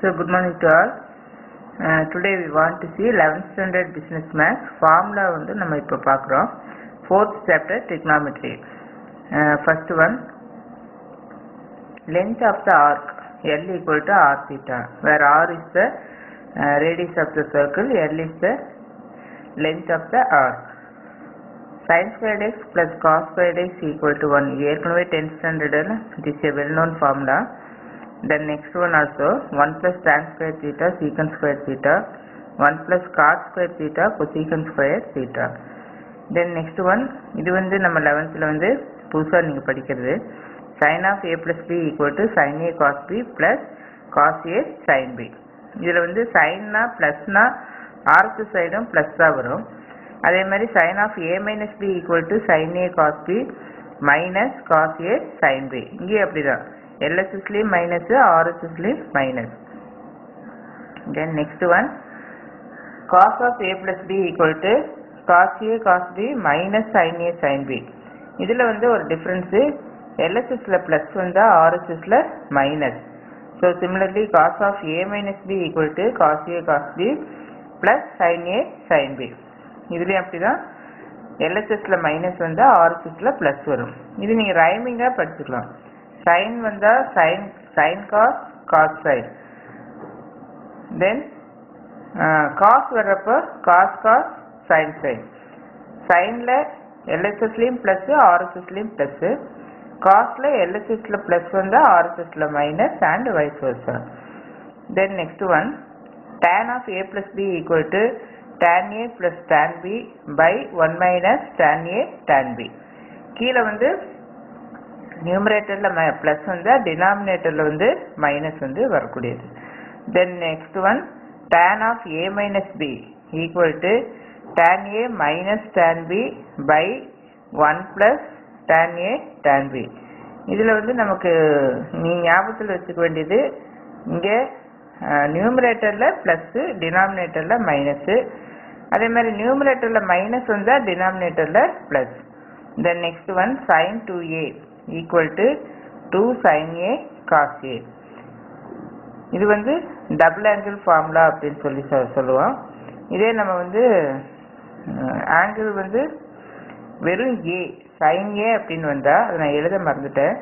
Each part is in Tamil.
So good morning to all. Uh, today we want to see 11th standard business maths formula வந்து நம்ம இப்போ பார்க்குறோம் fourth chapter trigonometry. Uh, first one length of the arc L equal to r theta where r is the uh, radius of the circle L is the length of the arc. sin squared x plus cos squared x equal to 1 ஏற்கனவே 10th standard this is a well known formula then next one also 1 plus tan square theta secant square theta 1 plus cos square theta cosecant square theta then next one இது வந்து நம்ம 11thல வந்து புதுசா நீங்க படிக்கிறது sin of a plus b equal to sin a cos b plus cos a sin b இதுல வந்து சைன்னா பிளஸ்னா ஆர்க்கு சைடும் பிளஸ் தான் வரும் அதே மாதிரி sin of a minus b equal to sin a cos b minus cos a sin b இங்கேயும் அப்படிதான் எல்எஸ்எஸ்லேயும் minus ஆர்எஸ்எஸ்லேயும் minus then next one cos of A plus b equal to cos a cos b minus sin a sin b. இதுல வந்து ஒரு டிஃப்ரென்ஸு எல்எஸ்எஸ்ல ப்ளஸ் வந்தால் ஆர்எஸ்எஸ்ல minus so similarly cos of a minus b equal to cos a cos b plus sin a sin b. இதுலயும் அப்படிதான். எல்எஸ்எஸ்ல மைனஸ் வந்தால் ஆர்எஸ்எஸ்ல ப்ளஸ் வரும். இது நீங்கள் ரைமிங்காக படிச்சுக்கலாம். சைன் வந்தா sine sine cos cos sine then cos வர்றப்போ காஸ் காஸ் சைன் சைன் சைன்ல எல்எஸ்எஸ்லயும் பிளஸ் ஆர்எஸ்எஸ்லயும் பிளஸ் காஸ்ல எல்எஸ்எஸ்ல பிளஸ் வந்தா ஆர்எஸ்எஸ்ல minus and vice versa then next one tan of a plus b equal to tan a plus tan b by 1 minus tan a tan b. கீழே வந்து நியூமிரேட்டரில் ம ப்ளஸ் வந்து டினாமினேட்டரில் வந்து மைனஸ் வந்து வரக்கூடியது. Then next one tan of a minus b equal to tan a minus tan b by 1 plus tan a tan b. இதுல வந்து நமக்கு நீ ஞாபகத்தில் வச்சுக்க வேண்டியது இங்கே நியூமரேட்டர்ல ப்ளஸ்ஸு டினாமினேட்டரில் மைனஸ் அதே மாதிரி நியூமரேட்டர்ல மைனஸ் வந்தால் டினாமினேட்டரில் plus then next one sine two A equal to two sine A cos A இது வந்து டபுள் ஆங்கிள் ஃபார்முலா அப்படின்னு சொல்லி சொ- சொல்லுவோம். இதே நம்ம வந்து ஆங்கிள் வந்து வெறும் ஏ சைன் ஏ அப்படின்னு வந்தால் அதை நான் எழுத மறந்துட்டேன்.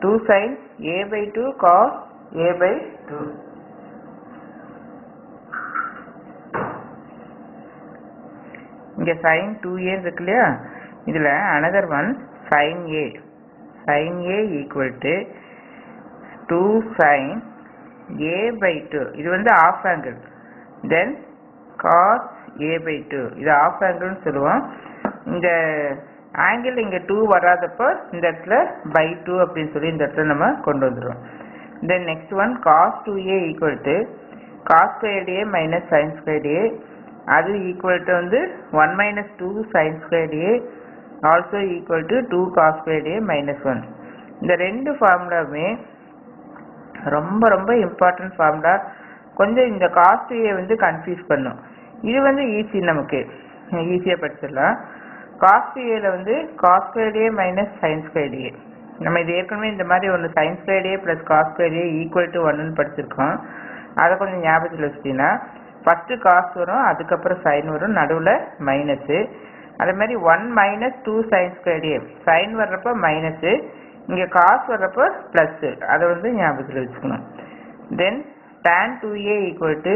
Two sine A by two cos A by two இங்கே சைன் டூ ஏ இருக்கு இல்லையா? இதில் another one sine A sine A equal to two sine A by two இது வந்து of angle then cos A by two இது ஆஃப் ஆங்கிள்னு சொல்லுவோம். இந்த ஆங்கிள் இங்கே டூ வராதப்போ இந்த இடத்துல பை டூ அப்படின்னு சொல்லி இந்த இடத்துல நம்ம கொண்டு வந்துடுவோம் then next one cos two A equal to cos squared A minus sine squared A அது ஈக்குவல் டு வந்து one minus two sine squared A also equal to two cos squared A minus one இந்த ரெண்டு ஃபார்முலாவுமே ரொம்ப ரொம்ப இம்பார்ட்டன்ட் ஃபார்முலா கொஞ்சம் இந்த காஸ்ட் ஏ வந்து கன்ஃபியூஸ் பண்ணும். இது வந்து ஈஸி நமக்கு. ஈஸியாக படிச்சிடலாம். காஸ்ட் ஏல வந்து cos squared A minus sine squared A நம்ம இது ஏற்கனவே இந்த மாதிரி ஒன்று sine squared A plus cos squared A equal to ஒன்னு படிச்சிருக்கோம். அதை கொஞ்சம் ஞாபகத்தில் வச்சிட்டீங்கன்னா ஃபஸ்ட்டு காஸ் வரும் அதுக்கப்புறம் சைன் வரும் நடுவில் மைனஸு அதே மாதிரி one minus two sine squared sine வர்றப்போ மைனஸு இங்கே காசு வர்றப்போ ப்ளஸ்ஸு அதை வந்து ஞாபகத்தில் வச்சுக்கணும். Then tan 2a equal to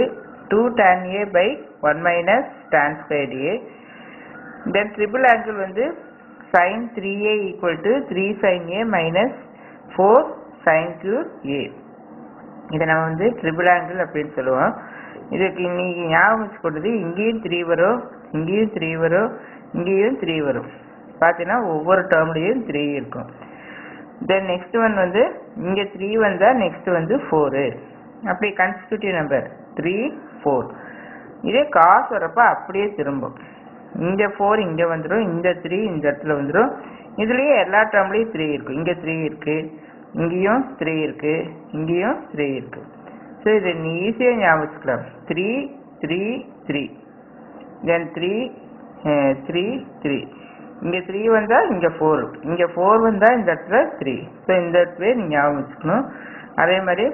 2 tan a by 1 minus tan squared a. Then triple angle வந்து sin 3a equal to 3 sin a minus 4 sin cube A இதை நம்ம வந்து ட்ரிபிள் ஆங்கிள் அப்படின்னு சொல்லுவோம். இதுக்கு இன்னைக்கு ஞாபகம் வச்சுக்கொண்டது இங்கேயும் த்ரீ வரும் இங்கேயும் த்ரீ வரும் இங்கேயும் த்ரீ வரும். பார்த்தீங்கன்னா ஒவ்வொரு டேர்ம்லேயும் த்ரீ இருக்கும். தென் நெக்ஸ்ட் ஒன் வந்து இங்கே த்ரீ வந்தால் நெக்ஸ்ட் வந்து ஃபோரு அப்படி கன்ஸ்டியூட்டிவ் நம்பர் த்ரீ ஃபோர் இதே காசு வரப்போ அப்படியே திரும்பும். இந்த ஃபோர் இங்கே வந்துடும் இந்த த்ரீ இந்த இடத்துல வந்துடும் இதுலேயே எல்லா டேர்ம்லேயும் த்ரீ இருக்கும் இங்கே த்ரீ இருக்குது இங்கேயும் த்ரீ இருக்குது இங்கேயும் த்ரீ இருக்குது ஸோ இதை நீ ஈஸியாக ஞாபகம் வச்சுக்கலாம் three three three then three three three இங்கே த்ரீ வந்தால் இங்கே ஃபோர் இங்கே ஃபோர் வந்தால் இந்த இடத்துல த்ரீ ஸோ இந்த இடத்துல நீங்கள் ஞாபகம் வச்சுக்கணும். அதே மாதிரி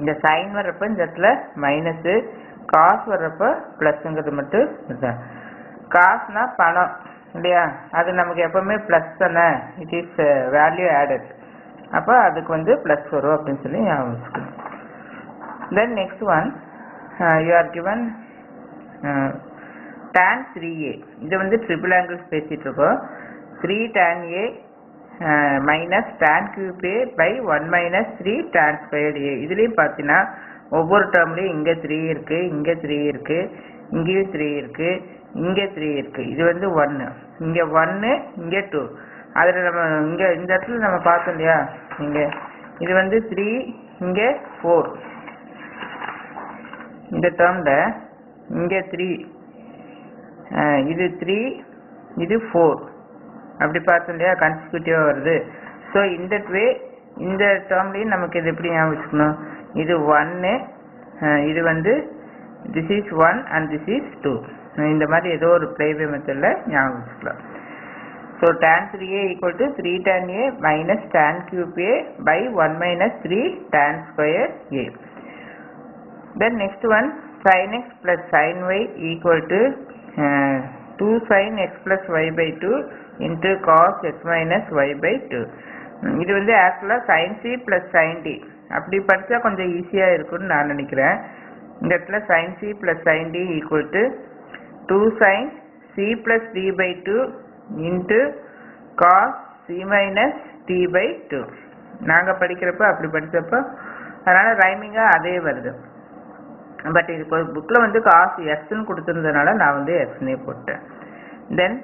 இந்த சைன் வர்றப்ப இந்த இடத்துல மைனஸு காசு வர்றப்ப ப்ளஸ்ஸுங்கிறது மட்டும் இதுதான் காசுனா பணம் இல்லையா? அது நமக்கு எப்பவுமே ப்ளஸ் தானே? இட் இஸ் வேல்யூ ஆடட் அப்போ அதுக்கு வந்து ப்ளஸ் வரும் அப்படின்னு சொல்லி ஞாபகம் வச்சுக்கணும். Then next one you are given tan three A இது வந்து ட்ரிபிள் ஆங்கிள்ஸ் பேசிட்டு இருக்கோம் three tan A minus tan cube A by one minus three tan squared A இதுலேயும் பார்த்தீங்கன்னா ஒவ்வொரு டேர்ம்லேயும் இங்கே த்ரீ இருக்குது இங்கே த்ரீ இருக்குது இங்கேயும் த்ரீ இருக்குது இங்கே த்ரீ இருக்குது இது வந்து ஒன்று இங்கே ஒன்று இங்கே டூ அதில் நம்ம இங்கே இந்த இடத்துல நம்ம பார்த்தோம் இல்லையா? இங்கே. இது வந்து த்ரீ இங்கே ஃபோர் இந்த டேர்மில் இங்கே த்ரீ இது த்ரீ இது ஃபோர் அப்படி பார்த்தோம் இல்லையா? கன்சிக்யூட்டிவாக வருது. ஸோ இந்த வே இந்த டேர்ம்லேயும் நமக்கு இது எப்படி ஞாபகம் வச்சுக்கணும்? இது ஒன்று இது வந்து this is one and this is two இந்த மாதிரி ஏதோ ஒரு ப்ரைவே மெத்தடில் ஞாபகம் வச்சுக்கலாம். So tan three A equal to three tan A minus tan cube A by one minus three tan square A Then next one sin x plus sin y equal to uh, 2 sin x plus y by 2 into cos x minus y by 2. ம், இது வந்து ஆக்சுவலாக sin c plus sin d அப்படி படித்தா கொஞ்சம் ஈஸியாக இருக்கும்னு நான் நினைக்கிறேன் இந்த இடத்துல sin c plus sin d equal to 2 sin c plus d by 2 into cos c minus d by 2 நாங்கள் படிக்கிறப்ப அப்படி படித்தப்போ அதனால் ரைமிங்காக அதே வருது பட் இது புக்கில் வந்து காசு எக்ஸ்ன்னு கொடுத்துருந்ததுனால நான் வந்து எக்ஸ்னே போட்டேன். Then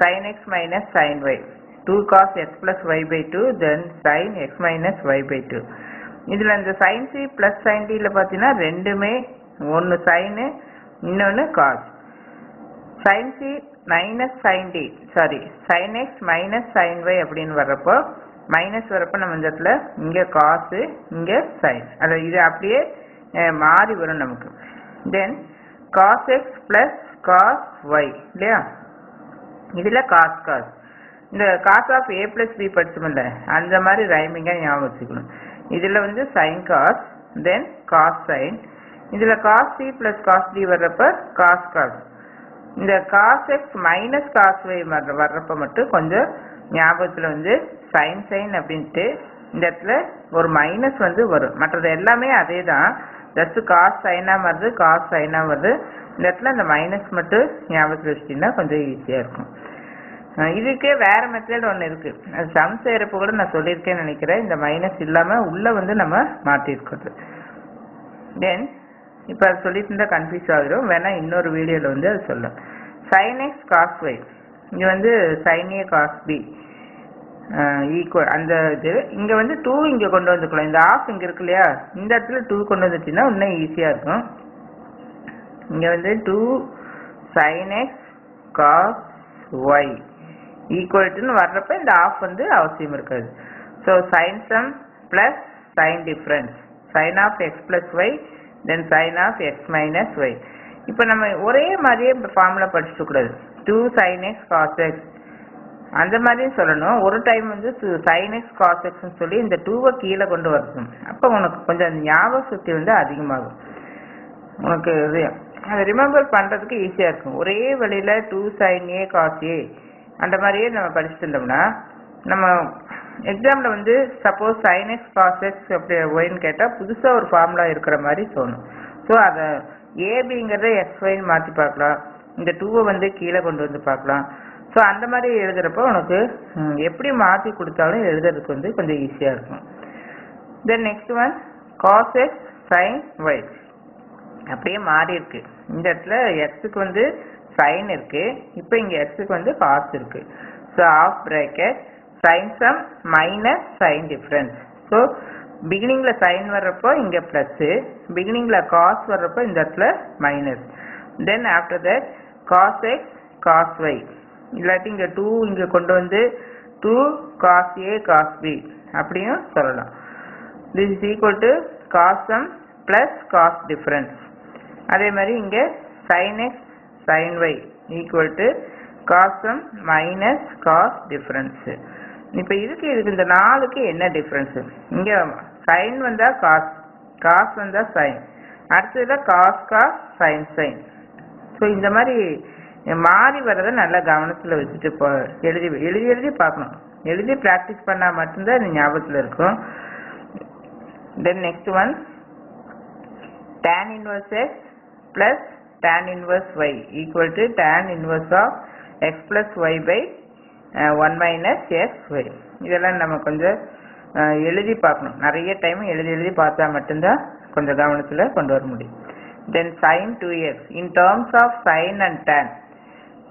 sine X minus sine Y two cos X plus Y by two then sine X minus Y by two இதில் இந்த சைன் சி ப்ளஸ் சைன் டியில் பார்த்தீங்கன்னா ரெண்டுமே ஒன்று சைனு இன்னொன்று cos sine C minus sine D sorry sine X minus sine Y அப்படின்னு வர்றப்போ மைனஸ் வரப்போ நம்ம இந்த இடத்துல இங்கே காசு இங்கே சைன் அது இது அப்படியே மாறி வரும் நமக்கு. Then cos x plus cos y இல்லையா? இதில் காஸ் காஸ் இந்த cos of A plus B படிச்சோம்ல அந்த மாதிரி ரைமிங்காக ஞாபகம் வச்சுக்கணும். இதில் வந்து sine cos then cos sine இதில் cos C plus cos D வர்றப்ப காஸ் காஸ் இந்த cos x minus cos y வர்ற வர்றப்ப மட்டும் கொஞ்சம் ஞாபகத்தில் வந்து சைன் சைன் அப்படின்ட்டு இந்த இடத்துல ஒரு மைனஸ் வந்து வரும். மற்றது எல்லாமே அதே தான் ஜஸ்ட் காஸ் சைனாக வருது காஸ் சைனாக வருது. இந்த இடத்துல அந்த மைனஸ் மட்டும் ஞாபகத்தில் வச்சுட்டிங்கன்னா கொஞ்சம் ஈஸியாக இருக்கும். இதுக்கே வேறு மெத்தட் ஒன்று இருக்குது அது சம் செய்கிறப்ப கூட நான் சொல்லியிருக்கேன்னு நினைக்கிறேன். இந்த மைனஸ் இல்லாமல் உள்ளே வந்து நம்ம மாற்றிருக்கிறது தென் இப்போ அது சொல்லிட்டு இருந்தால் கன்ஃபியூஸ் ஆகிடும் வேணால் இன்னொரு வீடியோவில் வந்து அது சொல்லும் சைன் எக்ஸ் காஸ் ஒய் இங்கே வந்து sine A cos B equal அந்த இது இங்கே வந்து டூ இங்கே கொண்டு வந்துக்கலாம். இந்த ஆஃப் இங்கே இருக்கு இல்லையா? இந்த இடத்துல டூ கொண்டு வந்துட்டீங்கன்னா இன்னும் ஈஸியாக இருக்கும். இங்கே வந்து two sine x cos y ஈக்குவல்ட்டுன்னு வர்றப்ப இந்த ஆஃப் வந்து அவசியம் இருக்காது. So sine sum plus sine difference sine of x plus y then sine of x minus y இப்போ நம்ம ஒரே மாதிரியே ஃபார்முலா படிச்சுட்டு கூடாது two sine x cos x அந்த மாதிரியும் சொல்லணும். ஒரு டைம் வந்து சைன் எக்ஸ் காஸ் எக்ஸ்ன்னு சொல்லி இந்த டூவை கீழே கொண்டு வரணும். அப்போ உனக்கு கொஞ்சம் ஞாபக சுத்தி வந்து அதிகமாகும். உனக்கு இது அதை ரிமெம்பர் பண்ணுறதுக்கு ஈஸியாக இருக்கும். ஒரே வழியில் two sine A cos A அந்த மாதிரியே நம்ம படிச்சுட்டு இருந்தோம்னா நம்ம எக்ஸாமில் வந்து suppose sine x cos x அப்படி ஒயின்னு கேட்டால் புதுசாக ஒரு ஃபார்முலா இருக்கிற மாதிரி தோணும். ஸோ அதை ஏபிங்கிறத எக்ஸ் ஒயின்னு மாற்றி பார்க்கலாம். இந்த டூவை வந்து கீழே கொண்டு வந்து பார்க்கலாம். ஸோ அந்த மாதிரி எழுதுறப்போ உனக்கு எப்படி மாற்றி கொடுத்தாலும் எழுதுறதுக்கு வந்து கொஞ்சம் ஈஸியாக இருக்கும். Then next one cos x sine y அப்படியே மாறி இருக்கு. இந்த இடத்துல எக்ஸுக்கு வந்து சைன் இருக்கு. இப்போ இங்கே எக்ஸுக்கு வந்து காஸ் இருக்கு. So half bracket sine sum minus sine difference so பிகினிங்கில் sign வர்றப்போ இங்கே ப்ளஸ்ஸு பிகினிங்கில் காஸ் வர்றப்போ இந்த இடத்துல minus then after that cos x cos y இல்லாட்டி இங்கே டூ இங்கே கொண்டு வந்து two cos A cos B அப்படியும் சொல்லலாம். This is equal to cos sum plus cos அதே மாதிரி இங்கே sine x sine y equal to cos sum minus cos இப்போ இதுக்கு இதுக்கு இந்த நாலுக்கு என்ன டிஃப்ரென்ஸு இங்கே சைன் வந்தால் காஸ் காஸ் வந்தால் சைன் அடுத்ததில் cos cos sine sine so இந்த மாதிரி மாறி வர்றதை நல்லா கவனத்தில் வச்சுட்டு போ எழுதி எழுதி எழுதி பார்க்கணும். எழுதி ப்ராக்டிஸ் பண்ணால் மட்டும்தான் இது ஞாபகத்தில் இருக்கும். Then next one tan inverse x plus tan inverse y equal to tan inverse of x plus y by one minus x y இதெல்லாம் நம்ம கொஞ்சம் எழுதி பார்க்கணும். நிறைய டைம் எழுதி எழுதி பார்த்தா மட்டும்தான் கொஞ்சம் கவனத்தில் கொண்டு வர முடியும். Then sine two x in terms of sine and tan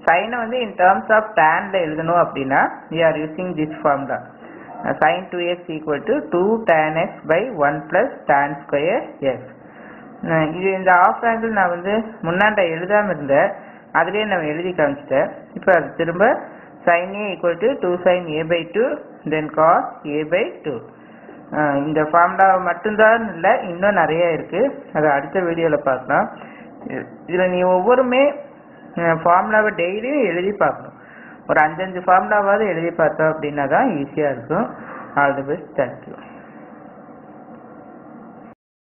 சைனை வந்து இன் டேர்ம்ஸ் ஆஃப் டேனில் எழுதணும் அப்படின்னா we are using this formula. Sine two 2x equal to 2 tan x by 1 plus tan square x ah இது இந்த ஆஃப் ஆங்கிள் நான் வந்து முன்னாண்ட எழுதாமல் இருந்தேன் அதுலேயே நான் எழுதி காமிச்சிட்டேன். இப்போ அது திரும்ப sine A equal to two sine A by two then cos A by two இந்த ஃபார்முலா மட்டும்தான் இல்லை இன்னும் நிறைய இருக்குது அதை அடுத்த வீடியோவில் பார்க்கலாம். இதில் நீ ஒவ்வொருமே ஃபார்முலாவை டெய்லியும் எழுதி பார்க்கணும். ஒரு அஞ்சஞ்சு ஃபார்முலாவாவது எழுதி பார்த்தோம் அப்படின்னா தான் ஈஸியாக இருக்கும். All the best thank you